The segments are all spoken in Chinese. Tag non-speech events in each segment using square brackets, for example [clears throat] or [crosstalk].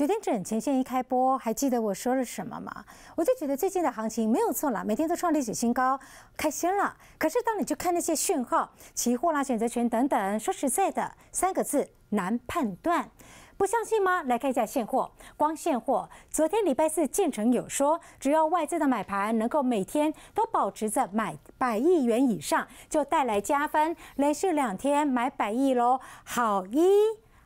九点整前线一开播，还记得我说了什么吗？我就觉得最近的行情没有错了，每天都创历史新高，开心了。可是当你去看那些讯号，期货啦、选择权等等，说实在的，三个字难判断。不相信吗？来看一下现货，光现货，昨天礼拜四建成有说，只要外资的买盘能够每天都保持着买百亿元以上，就带来加分，连续两天买百亿喽，好一。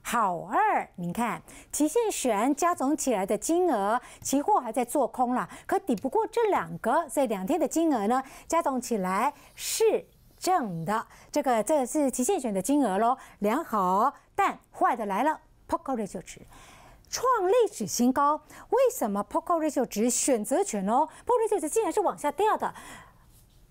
好二，你看，期限选加总起来的金额，期货还在做空了，可抵不过这两个，这两天的金额呢，加总起来是正的。这个这是期限选的金额喽，良好。但坏的来了，Poco ratio 值创历史新高。为什么 Poco ratio 值选择权哦，Poco ratio 值竟然是往下掉的？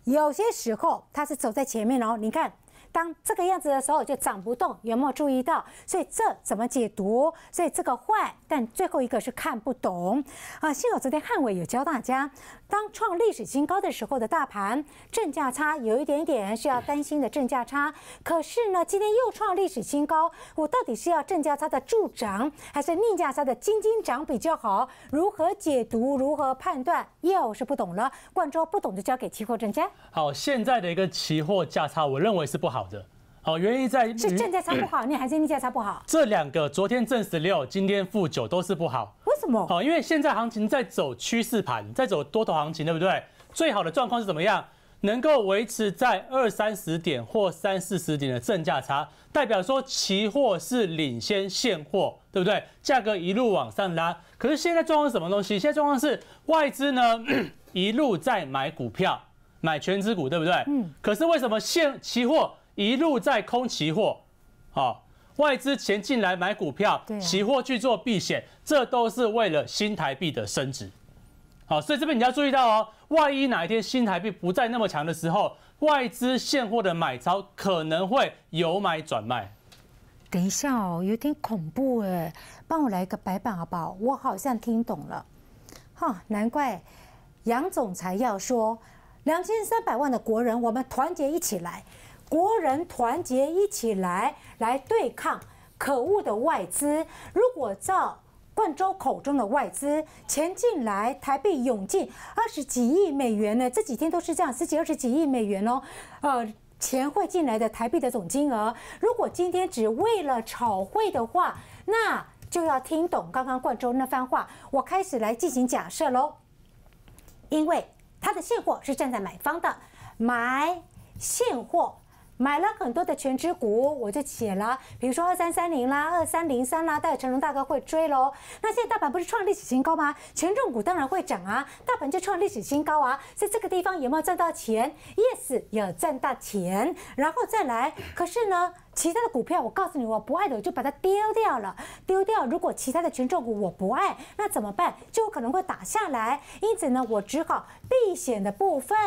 有些时候它是走在前面哦，你看。当这个样子的时候就涨不动，有没有注意到？所以这怎么解读？所以这个坏，但最后一个是看不懂啊。幸好昨天汉伟有教大家，当创历史新高的时候的大盘正价差有一点点是要担心的正价差。可是呢，今天又创历史新高，我到底是要正价差的助涨，还是逆价差的金金涨比较好？如何解读？如何判断？又是不懂了。冠州不懂就交给期货专家。好，现在的一个期货价差，我认为是不好。好的，好，原因在是正价差不好，你还是逆价差不好？这两个昨天正十六，今天负九，都是不好。为什么？好，因为现在行情在走趋势盘，在走多头行情，对不对？最好的状况是怎么样？能够维持在二三十点或三四十点的正价差，代表说期货是领先现货，对不对？价格一路往上拉。可是现在状况是什么东西？现在状况是外资呢 [clears throat] 一路在买股票，买全资股，对不对？嗯。可是为什么现期货？一路在空期货，好，外资钱进来买股票，期货去做避险，这都是为了新台币的升值，好，所以这边你要注意到哦，万一哪一天新台币不再那么强的时候，外资现货的买超可能会由买转卖。等一下哦，有点恐怖哎，帮我来一个白板好不好？我好像听懂了，哈，难怪杨总裁要说两千三百万的国人，我们团结一起来。国人团结一起来，来对抗可恶的外资。如果照冠州口中的外资钱进来，台币涌进二十几亿美元呢？这几天都是这样，十几二十几亿美元哦。呃，钱会进来的台币的总金额，如果今天只为了炒汇的话，那就要听懂刚刚冠州那番话。我开始来进行假设喽，因为他的现货是站在买方的，买现货。买了很多的全值股，我就写了，比如说二三三零啦，二三零三啦，带成龙大哥会追喽。那现在大盘不是创历史新高吗？权重股当然会涨啊，大盘就创历史新高啊。在这个地方有没有赚到钱？Yes，有赚到钱，然后再来。可是呢？其他的股票，我告诉你，我不爱的，我就把它丢掉了。丢掉，如果其他的权重股我不爱，那怎么办？就可能会打下来。因此呢，我只好避险的部分，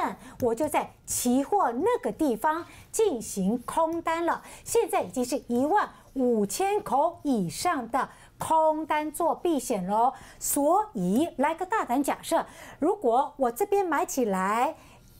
我就在期货那个地方进行空单了。现在已经是一万五千口以上的空单做避险喽。所以来个大胆假设，如果我这边买起来。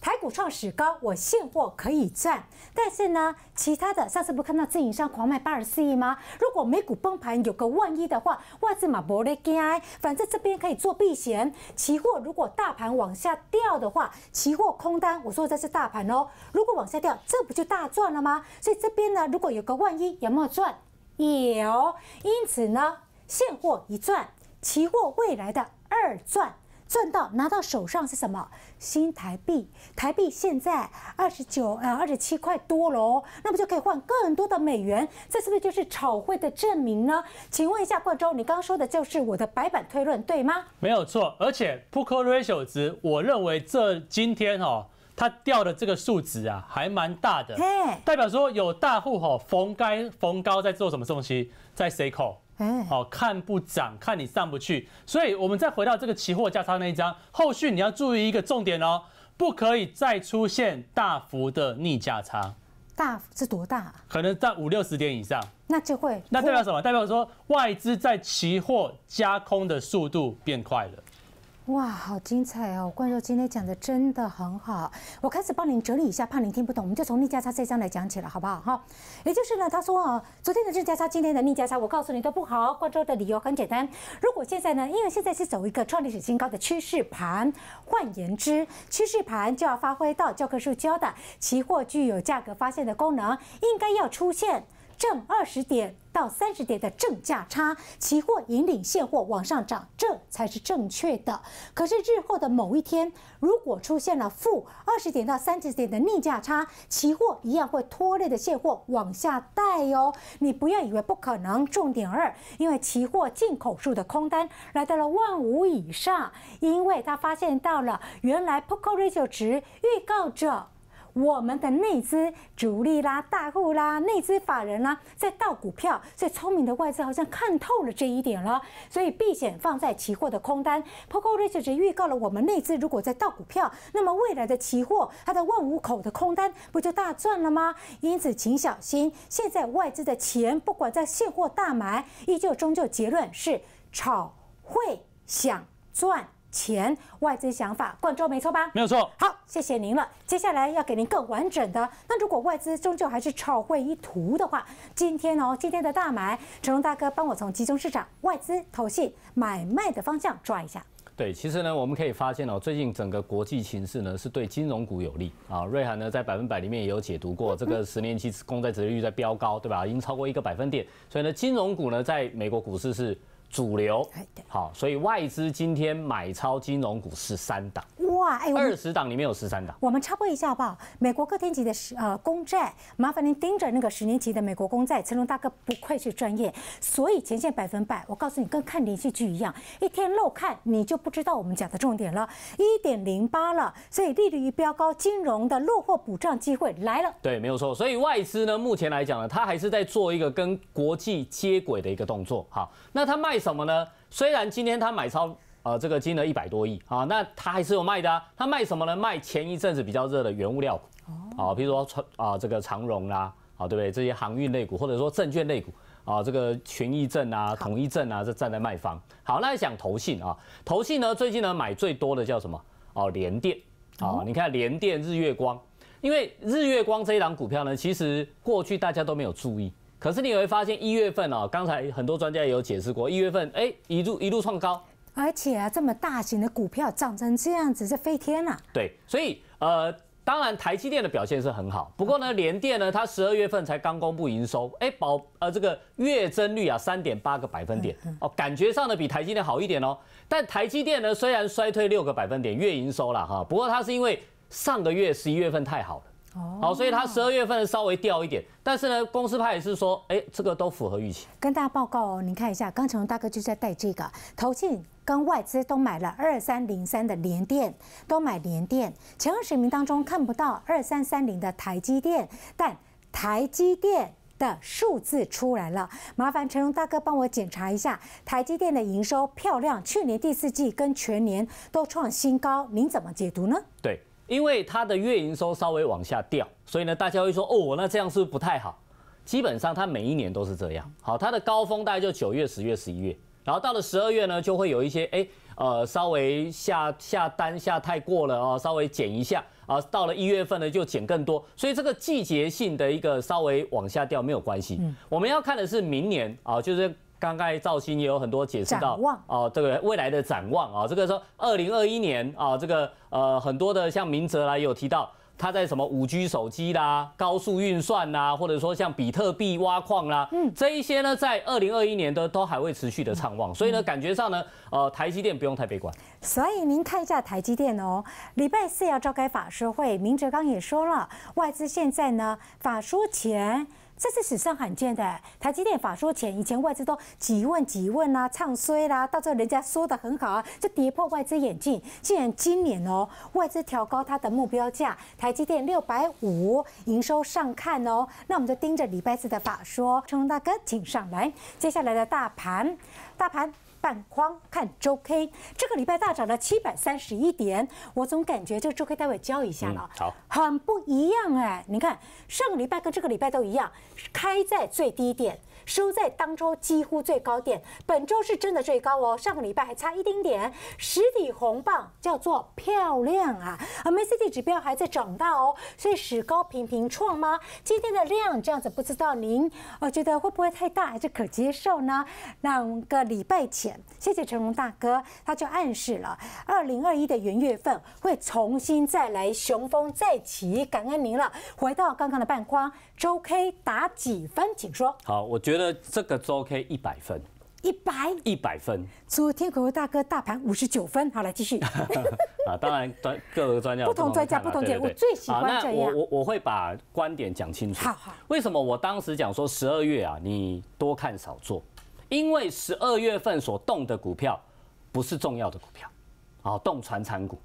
台股创史高，我现货可以赚，但是呢，其他的上次不看到自营商狂卖八十四亿吗？如果美股崩盘有个万一的话，外资马博勒惊，反正这边可以做避险。期货如果大盘往下掉的话，期货空单，我说这是大盘哦，如果往下掉，这不就大赚了吗？所以这边呢，如果有个万一，有没有赚？有，因此呢，现货一赚，期货未来的二赚。赚到拿到手上是什么？新台币，台币现在二十九呃二十七块多喽，那不就可以换更多的美元？这是不是就是炒汇的证明呢？请问一下冠州，你刚刚说的就是我的白板推论对吗？没有错，而且 Put Ratio 值，我认为这今天哦，它掉的这个数值啊，还蛮大的，代表说有大户吼逢该逢高在做什么东西，在 C 口。好看不涨，看你上不去，所以我们再回到这个期货价差那一张，后续你要注意一个重点哦，不可以再出现大幅的逆价差。大是多大？可能在五六十点以上。那就会，那代表什么？代表说外资在期货加空的速度变快了。哇，好精彩哦！冠若今天讲的真的很好，我开始帮您整理一下，怕您听不懂，我们就从逆价差这张来讲起了，好不好？哈，也就是呢，他说啊，昨天的正价差，今天的逆价差，我告诉你都不好。冠若的理由很简单，如果现在呢，因为现在是走一个创历史新高的趋势盘，换言之，趋势盘就要发挥到教科书教的期货具有价格发现的功能，应该要出现。正二十点到三十点的正价差，期货引领现货往上涨，这才是正确的。可是日后的某一天，如果出现了负二十点到三十点的逆价差，期货一样会拖累的现货往下带哟。你不要以为不可能。重点二，因为期货进口数的空单来到了万五以上，因为他发现到了原来 p o c o ratio 值预告着。我们的内资主力啦、大户啦、内资法人啦，在倒股票，最聪明的外资好像看透了这一点了，所以避险放在期货的空单。p o c o Research 预告了我们内资如果在倒股票，那么未来的期货它的万五口的空单不就大赚了吗？因此，请小心，现在外资的钱不管在现货大买，依旧终究结论是炒会想赚。钱外资想法，冠州没错吧？没有错。好，谢谢您了。接下来要给您更完整的。那如果外资终究还是炒汇一图的话，今天哦，今天的大买，成龙大哥帮我从集中市场、外资、投信买卖的方向抓一下。对，其实呢，我们可以发现哦，最近整个国际形势呢是对金融股有利啊。瑞涵呢在百分百里面也有解读过，这个十年期公债殖利率在飙高，对吧？已经超过一个百分点，所以呢，金融股呢在美国股市是。主流好，所以外资今天买超金融股十三档哇，哎，二十档里面有十三档。我们插播一下好不好？美国各天级的十呃公债，麻烦您盯着那个十年级的美国公债。成龙大哥不愧是专业，所以前线百分百，我告诉你，跟看连续剧一样，一天漏看你就不知道我们讲的重点了。一点零八了，所以利率一飙高，金融的落后补涨机会来了。对，没有错。所以外资呢，目前来讲呢，它还是在做一个跟国际接轨的一个动作。好，那它卖。什么呢？虽然今天他买超呃这个金额一百多亿啊，那他还是有卖的啊。他卖什么呢？卖前一阵子比较热的原物料股啊，比如说长啊这个长荣啦啊，对不对？这些航运类股或者说证券类股啊，这个群益证啊、统一证啊，这站在卖方。好，那讲投信啊，投信呢最近呢买最多的叫什么？哦，联电啊，你看联电、日月光，因为日月光这一档股票呢，其实过去大家都没有注意。可是你会发现一月份哦，刚才很多专家也有解释过，一月份哎一路一路创高，而且啊这么大型的股票涨成这样子，是飞天了。对，所以呃当然台积电的表现是很好，不过呢联电呢它十二月份才刚公布营收，哎保呃这个月增率啊三点八个百分点哦，感觉上呢比台积电好一点哦。但台积电呢虽然衰退六个百分点月营收了哈，不过它是因为上个月十一月份太好了。好，所以它十二月份稍微掉一点，但是呢，公司派也是说，哎，这个都符合预期。跟大家报告哦，你看一下，刚成龙大哥就在带这个，投信跟外资都买了二三零三的联电，都买联电。前二十名当中看不到二三三零的台积电，但台积电的数字出来了。麻烦成龙大哥帮我检查一下，台积电的营收漂亮，去年第四季跟全年都创新高，您怎么解读呢？对。因为它的月营收稍微往下掉，所以呢，大家会说哦，那这样是不是不太好？基本上它每一年都是这样。好，它的高峰大概就九月、十月、十一月，然后到了十二月呢，就会有一些哎呃稍微下下单下太过了哦，稍微减一下啊，到了一月份呢就减更多，所以这个季节性的一个稍微往下掉没有关系。我们要看的是明年啊，就是。刚刚赵鑫也有很多解释到哦，这个未来的展望啊，这个说二零二一年啊，这个呃很多的像明哲啦也有提到，他在什么五 G 手机啦、高速运算啦，或者说像比特币挖矿啦，嗯，这一些呢，在二零二一年都都还会持续的畅旺，所以呢，感觉上呢，呃，台积电不用太悲观。所以您看一下台积电哦，礼拜四要召开法说会，明哲刚也说了，外资现在呢法说前。这是史上罕见的，台积电法说前，以前外资都几问几问啊，唱衰啦，到最后人家说的很好啊，就跌破外资眼镜。既然今年哦，外资调高它的目标价，台积电六百五营收上看哦，那我们就盯着礼拜四的法说。成龙大哥，请上来。接下来的大盘，大盘。半框看周 K，这个礼拜大涨了七百三十一点，我总感觉这个周 K 待会教一下了，好，很不一样哎，你看上个礼拜跟这个礼拜都一样，开在最低点，收在当周几乎最高点，本周是真的最高哦，上个礼拜还差一丁点，实体红棒叫做漂亮啊，MACD 指标还在长大哦，所以史高频频创吗？今天的量这样子，不知道您呃觉得会不会太大，还是可接受呢？两个礼拜前，谢谢成龙大哥，他就暗示了，二零二一的元月份会重新再来雄风再起，感恩您了。回到刚刚的半框，周 K 打几分？请说。好，我觉这个周 K 一百分，一百。一百分昨天口大哥大盘五十九分，好来继续。[laughs] 啊，当然专各个专家不同专家不同点我最喜欢这样我我我会把观点讲清楚。好好为什么我当时讲说十二月啊，你多看少做？因为十二月份所动的股票不是重要的股票，好动船产股。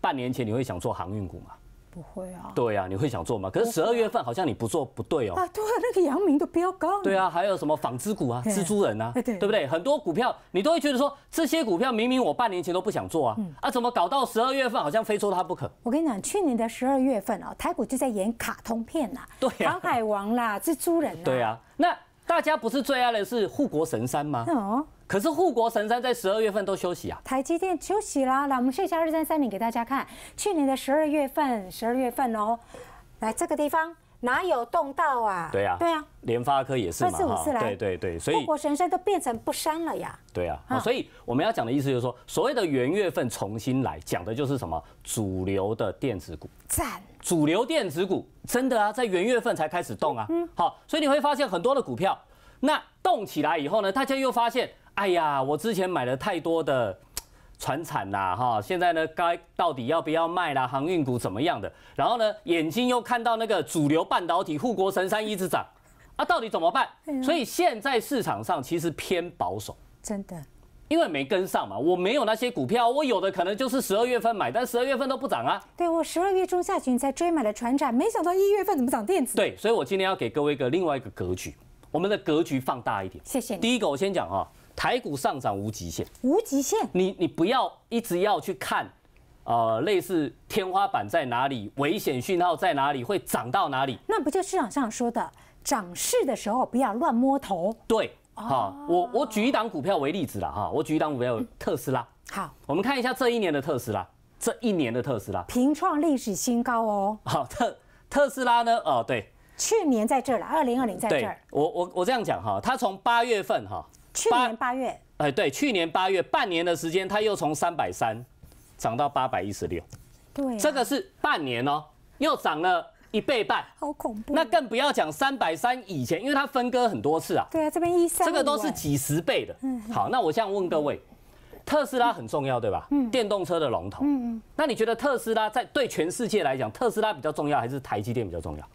半年前你会想做航运股吗？不会啊。对啊，你会想做吗？可是十二月份好像你不做不对哦。啊，对啊，那个阳明都飙高。对啊，还有什么纺织股啊、蜘蛛人啊，对不对？很多股票你都会觉得说，这些股票明明我半年前都不想做嗯啊，啊，怎么搞到十二月份好像非做它不可？我跟你讲，去年的十二月份哦，台股就在演卡通片呐、对啊航海王啦，蜘蛛人啦。对。啊，那大家不是最爱的是护国神山吗？哦，可是护国神山在十二月份都休息啊。台积电休息啦，来，我们设一下二三三零给大家看，去年的十二月份，十二月份哦，来这个地方哪有动到啊？对啊，对啊，联发科也是嘛，二四五四来对对对，所以护国神山都变成不删了呀。对啊，啊所以我们要讲的意思就是说，所谓的元月份重新来，讲的就是什么主流的电子股。赞，主流电子股真的啊，在元月份才开始动啊。嗯好，所以你会发现很多的股票，那动起来以后呢，大家又发现，哎呀，我之前买了太多的 [tsk] 船产啦，哈，现在呢，该到底要不要卖啦？航运股怎么样的？然后呢，眼睛又看到那个主流半导体护国神山一直涨，啊，到底怎么办？所以现在市场上其实偏保守。真的。因为没跟上嘛，我没有那些股票，我有的可能就是十二月份买，但十二月份都不涨啊。对我十二月中下旬才追买了船产，没想到一月份怎么涨电子？，对，所以我今天要给各位一个另外一个格局，我们的格局放大一点。谢谢你。第一个，我先讲哈，台股上涨无极限，无极限，你你不要一直要去看，呃，类似天花板在哪里，危险讯号在哪里，会涨到哪里。那不就市场上说的，涨势的时候不要乱摸头。对，哈，我我举一档股票为例子啦，哈，我举一档股票特斯拉，好，我们看一下这一年的特斯拉，这一年的特斯拉，平创历史新高哦。好，特特斯拉呢，哦，对。去年在这儿了，二零二零在这儿。我我我这样讲哈，它从八月份哈，去年八月，哎对，去年八月半年的时间，它又从三百三涨到八百一十六，对啊，这个是半年哦，又涨了一倍半。好恐怖。那更不要讲三百三以前，因为它分割很多次啊，对啊，这边一三，这个都是几十倍的。嗯好，那我现在问各位，特斯拉很重要对吧？嗯电动车的龙头。嗯那你觉得特斯拉在对全世界来讲，特斯拉比较重要，还是台积电比较重要？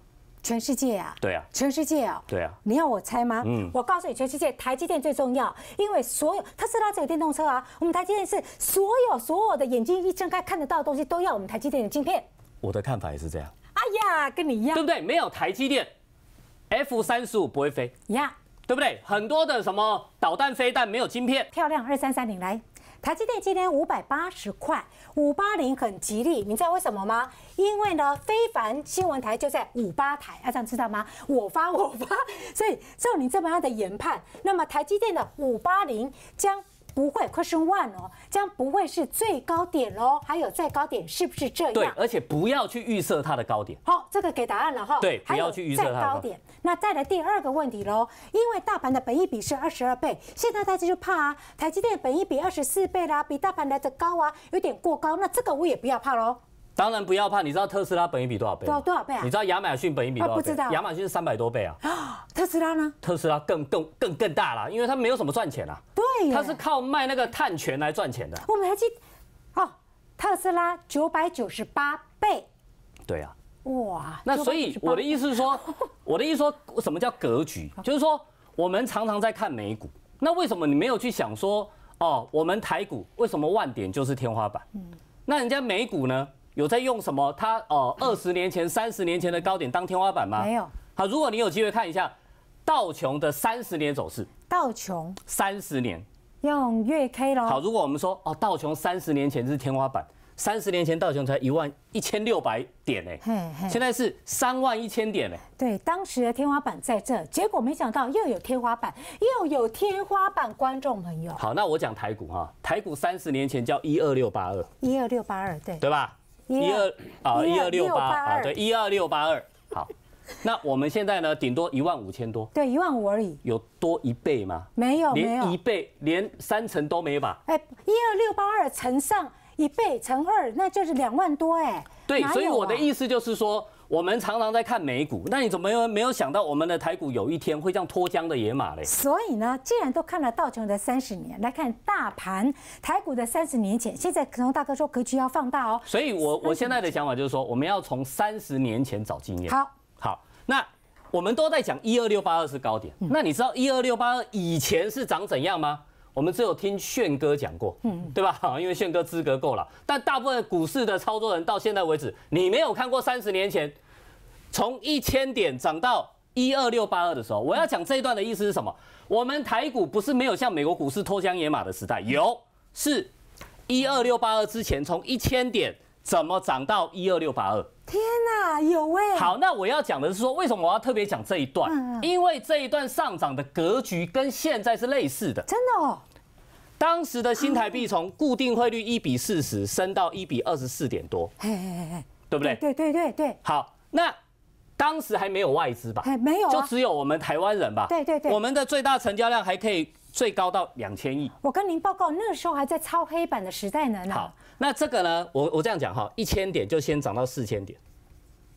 全世界啊，对啊，全世界啊，对啊。你要我猜吗？嗯我告诉你，全世界台积电最重要，因为所有特斯拉只有电动车啊，我们台积电是所有所有的眼睛一睁开看得到的东西都要我们台积电的晶片。我的看法也是这样，哎呀，跟你一样对不对？没有台积电，F 三十五不会飞。呀，对不对？很多的什么导弹、飞弹没有晶片，漂亮，二三三零来。台积电今天五百八十块，五八零很吉利，你知道为什么吗？因为呢，非凡新闻台就在五八台，啊，这样知道吗？我发我发，所以照你这么样的研判，那么台积电的五八零将不会 question one 哦，将不会是最高点喽，还有再高点是不是这对，样？而且不要去预设它的高点。好，这个给答案了哈。对不要去预测再它的高点。那再来第二个问题喽，因为大盘的本益比是二十二倍，现在大家就怕啊，台积电本益比二十四倍啦，比大盘来的高啊，有点过高。那这个我也不要怕喽。当然不要怕，你知道特斯拉本益比多少倍？多少多少倍啊你知道亚马逊本益比多少倍？啊不知道亚马逊是三百多倍啊，[gasps] 特斯拉呢？特斯拉更更更更大了，因为它没有什么赚钱啊，对耶，它是靠卖那个碳权来赚钱的。我们还记哦，特斯拉九百九十八倍，对啊，哇！那所以我的意思是说，[laughs] 我的意思说，什么叫格局？就是说，我们常常在看美股，那为什么你没有去想说，哦，我们台股为什么万点就是天花板？嗯那人家美股呢，有在用什么？它哦，二十年前、三十年前的高点当天花板吗？没有好，如果你有机会看一下道琼的三十年走势，道琼三十年。用月 K 喽。好，如果我们说哦，道琼三十年前是天花板，三十年前道琼才一万一千六百点哎，嘿嘿现在是三万一千点哎。对，当时的天花板在这，结果没想到又有天花板，又有天花板，观众朋友，好，那我讲台股哈，台股三十年前叫一二六八二，一二六八二，对，对吧？12啊一二六八12682啊，对，一二六八二。好，[laughs] 那我们现在呢，顶多一万五千多，对，一万五而已，有多一倍吗？没有没有连一，倍，连三成都没吧？哎，一二六八二乘上一倍乘二，那就是两万多哎。对，所以我的啊意思就是说，我们常常在看美股，那你怎么没有没有想到我们的台股有一天会像脱缰的野马嘞？所以呢，既然都看了道琼的三十年，来看大盘台股的三十年前，现在可能大哥说格局要放大哦。所以我我现在的想法就是说，我们要从三十年前找经验。好，好，那我们都在讲一二六八二是高点，那你知道一二六八二以前是长怎样吗？我们只有听炫哥讲过，嗯，对吧？[laughs] 因为炫哥资格够了，但大部分股市的操作人到现在为止，你没有看过三十年前从一千点涨到一二六八二的时候。我要讲这一段的意思是什么？我们台股不是没有像美国股市脱缰野马的时代，有是一二六八二之前从一千点怎么涨到一二六八二？天哪，有哎。，好，那我要讲的是说，为什么我要特别讲这一段？因为这一段上涨的格局跟现在是类似的。真的哦。当时的新台币从固定汇率一比四十升到一比二十四点多，嘿嘿嘿嘿，对不对？对对对对，好，那当时还没有外资吧？还没有啊。就只有我们台湾人吧？对对对我们的最大成交量还可以最高到两千亿。我跟您报告，那个时候还在超黑板的时代呢。好，，那这个呢，我我这样讲哈，一千点就先涨到四千点，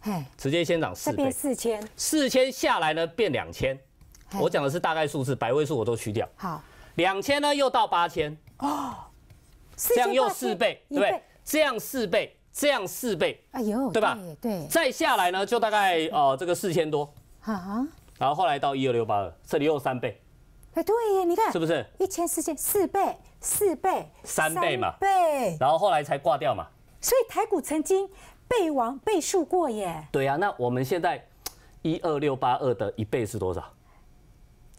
嘿，直接先涨四倍，四千，四千下来呢变两千。我讲的是大概数字，百位数我都去掉。好，两千呢又到八千，哦这样又四倍，对不对？这样四倍，这样四倍，哎呦，对吧？对，再下来呢就大概呃这个四千多，啊，然后后来到一二六八二，这里又三倍，哎，对耶，你看。是不是？一千四千四倍，四倍，三倍嘛。三倍，然后后来才挂掉嘛。所以台股曾经倍王倍数过耶，对啊，那我们现在一二六八二的一倍是多少？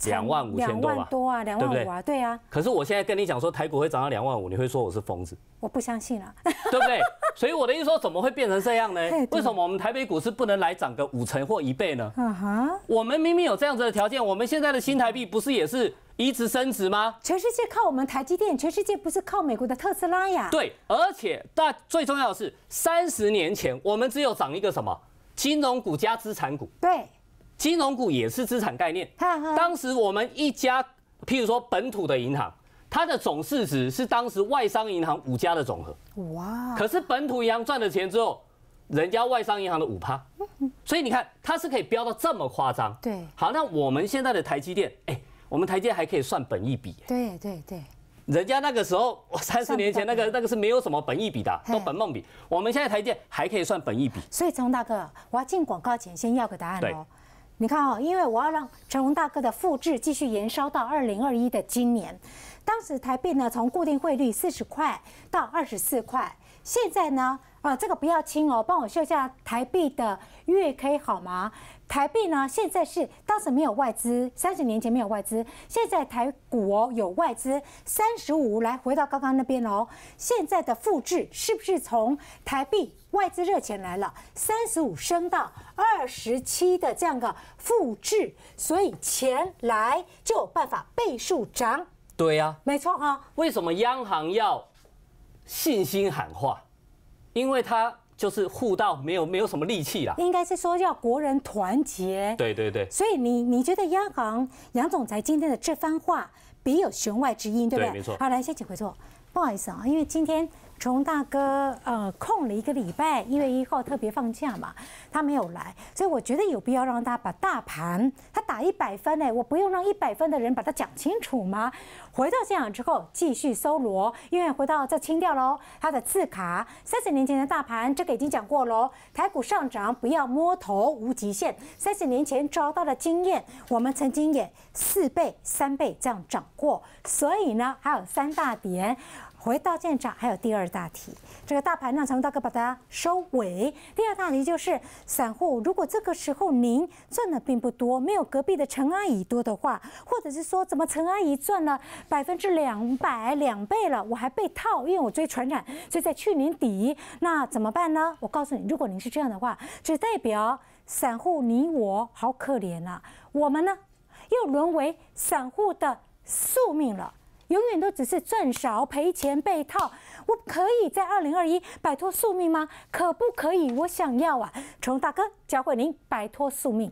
两万五千两多吧，万多啊，两万五啊，对啊，可是我现在跟你讲说台股会涨到两万五，你会说我是疯子，我不相信了。[laughs] 对不对？所以我的意思说，怎么会变成这样呢 [laughs] 为什么我们台北股市不能来涨个五成或一倍呢？啊哈，我们明明有这样子的条件，我们现在的新台币不是也是一直升值吗？全世界靠我们台积电，全世界不是靠美国的特斯拉呀？对，而且大最重要的是，三十年前我们只有涨一个什么金融股加资产股，对，金融股也是资产概念。当时我们一家，譬如说本土的银行，它的总市值是当时外商银行五家的总和，哇，可是本土银行赚了钱之后人家外商银行的五趴，所以你看它是可以飙到这么夸张。对。好，那我们现在的台积电，哎，我们台积电还可以算本益比，对对对，人家那个时候三十年前那个那个是没有什么本益比的，嘿。都本梦比。我们现在台积电还可以算本益比，所以陈宏大哥，我要进广告前先要个答案对。哦。你看哦，因为我要让陈宏大哥的复制继续延烧到二零二一的今年，当时台币呢从固定汇率四十块到二十四块，现在呢，啊这个不要轻哦，帮我秀下台币的月 K 好吗？台币呢现在是当时没有外资，三十年前没有外资，现在台股哦有外资三十五，来回到刚刚那边哦，现在的复制是不是从台币外资热钱来了，三十五升到二十七的这样个复制，所以钱来就有办法倍数涨，对呀、没错哈、为什么央行要信心喊话？因为它就是护到没有没有什么力气啦。应该是说要国人团结。对对对，所以你你觉得央行杨总裁今天的这番话别有弦外之音，对不对？对没错好，来，先请回座。不好意思啊，因为今天崇大哥呃空了一个礼拜，一月一号特别放假嘛，他没有来，所以我觉得有必要让他把大盘他打一百分哎，我不用让一百分的人把它讲清楚吗？回到现场之后继续搜罗，因为回到这清掉喽，他的字卡三十年前的大盘，这个已经讲过喽。台股上涨不要摸头无极限，三十年前找到的经验，我们曾经也四倍、三倍这样涨过，所以呢还有三大点。回到现场，还有第二大题，这个大盘让长大哥把它收尾。第二大题就是散户，如果这个时候您赚的并不多，没有隔壁的陈阿姨多的话，或者是说怎么陈阿姨赚了百分之两百两倍了，我还被套，因为我追传染，所以在去年底，那怎么办呢？我告诉你，如果您是这样的话，只代表散户你我好可怜啊，我们呢又沦为散户的宿命了。永远都只是赚少赔钱被套，我可以在二零二一摆脱宿命吗？可不可以？我想要啊！成龙大哥教会您摆脱宿命。